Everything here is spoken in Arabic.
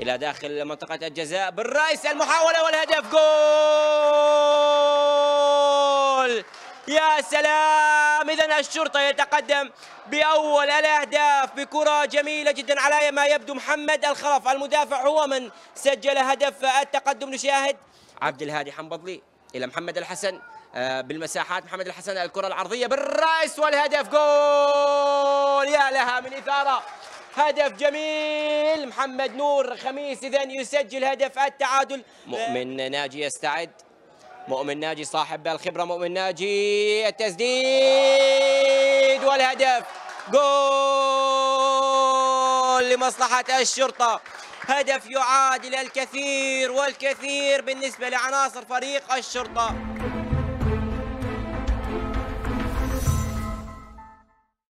إلى داخل منطقة الجزاء بالرأس المحاولة والهدف. جول! يا سلام! إذا الشرطة يتقدم بأول الأهداف بكرة جميلة جدا على ما يبدو. محمد الخلف المدافع هو من سجل هدف التقدم نشاهد عبد الهادي حنبضلي إلى محمد الحسن. آه، بالمساحات محمد الحسن الكرة العرضية بالرأس والهدف. جول! يا لها من إثارة. هدف جميل. محمد نور خميس إذا يسجل هدف التعادل. مؤمن ناجي يستعد. مؤمن ناجي صاحب الخبرة. مؤمن ناجي التسديد والهدف. جول لمصلحة الشرطة. هدف يعادل الكثير والكثير بالنسبة لعناصر فريق الشرطة.